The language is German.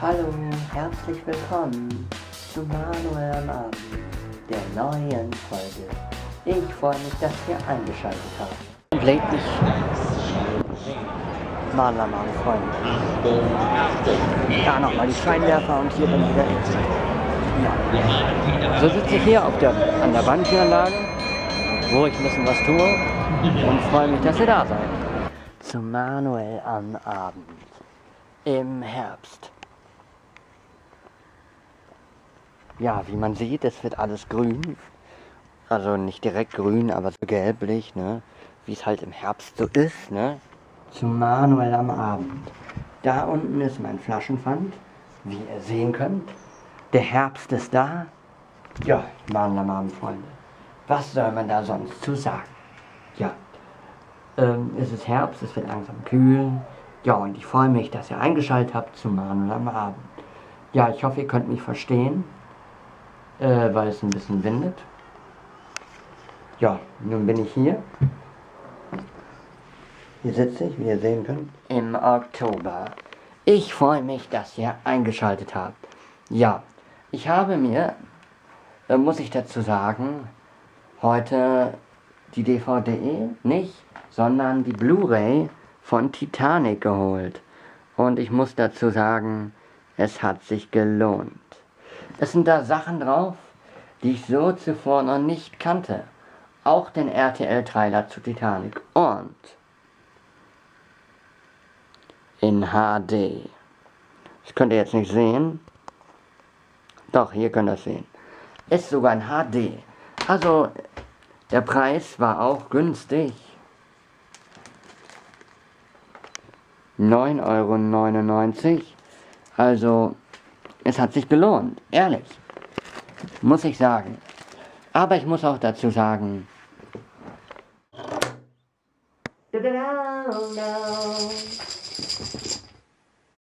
Hallo, herzlich willkommen zu Manuel am Abend, der neuen Folge. Ich freue mich, dass ihr eingeschaltet habt. Komplett nicht. Manuel am Abend, Freunde. Da nochmal die Scheinwerfer und hier dann wieder. Ja. So sitze ich hier auf der, an der Bandschieranlage, wo ich ein bisschen was tue und freue mich, dass ihr da seid. Zu Manuel am Abend im Herbst. Ja, wie man sieht, es wird alles grün. Also nicht direkt grün, aber so gelblich, ne? Wie es halt im Herbst so ist, ne? Zu Manuel am Abend. Da unten ist mein Flaschenpfand, wie ihr sehen könnt. Der Herbst ist da. Ja, Manuel am Abend, Freunde. Was soll man da sonst zu sagen? Ja, ähm, es ist Herbst, es wird langsam kühl. Ja, und ich freue mich, dass ihr eingeschaltet habt zu Manuel am Abend. Ja, ich hoffe, ihr könnt mich verstehen äh, weil es ein bisschen windet. Ja, nun bin ich hier. Hier sitze ich, wie ihr sehen könnt. Im Oktober. Ich freue mich, dass ihr eingeschaltet habt. Ja, ich habe mir, äh, muss ich dazu sagen, heute die DVD nicht, sondern die Blu-ray von Titanic geholt. Und ich muss dazu sagen, es hat sich gelohnt. Es sind da Sachen drauf, die ich so zuvor noch nicht kannte. Auch den RTL-Trailer zu Titanic. Und in HD. Das könnt ihr jetzt nicht sehen. Doch, hier könnt ihr es sehen. Ist sogar in HD. Also, der Preis war auch günstig. 9,99 Euro. Also, es hat sich gelohnt, ehrlich. Muss ich sagen. Aber ich muss auch dazu sagen.